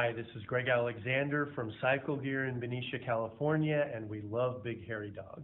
Hi, this is Greg Alexander from Cycle Gear in Benicia, California, and we love Big Hairy Dog.